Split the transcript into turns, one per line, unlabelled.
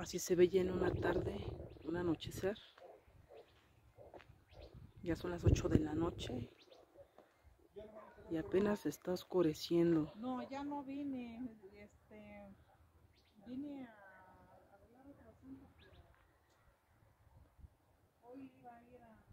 Así se ve ya en una tarde, un anochecer. Ya son las 8 de la noche y apenas está oscureciendo.
No, ya no vine, este, vine a arreglar otro asunto, pero hoy iba a ir a